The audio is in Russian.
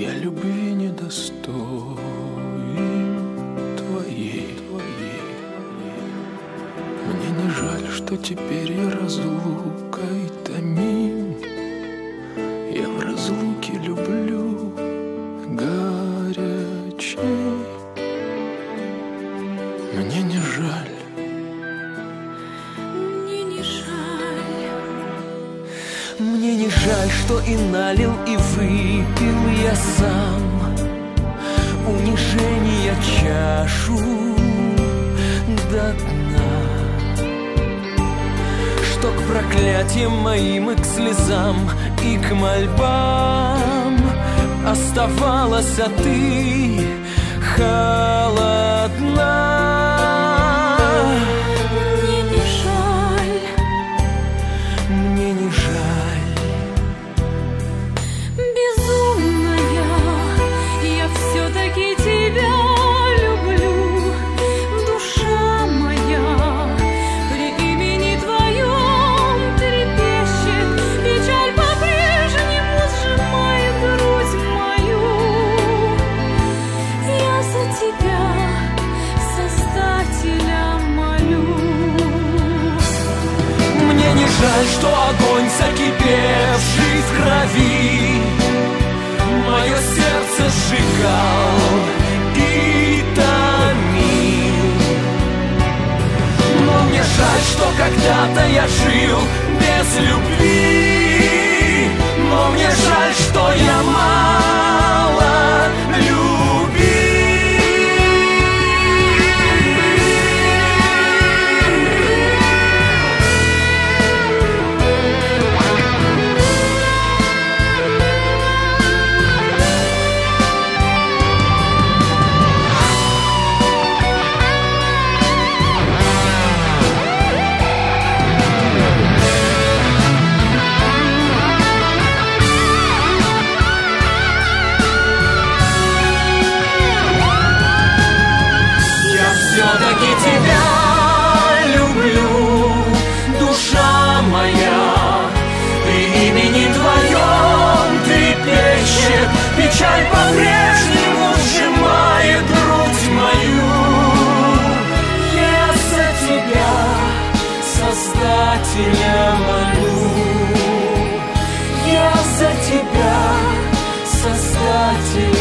Я любви недостоин твоей, твоей. Мне не жаль, что теперь я разлукой томим. Я в разлуке люблю горячей. Мне не жаль. Мне не жаль, что и налил, и выпил я сам. Унижения чашу до дна. Что к проклятиям моим и к слезам, и к мольбам Оставалась, а ты холодна жаль, что огонь, закипевший когда-то я жил без любви. Но мне жаль, что я мало все-таки тебя люблю, душа моя. При имени твоем трепещет, печаль по-прежнему сжимает грудь мою. Я за тебя, Создателя, молю. Я за тебя, Создателя.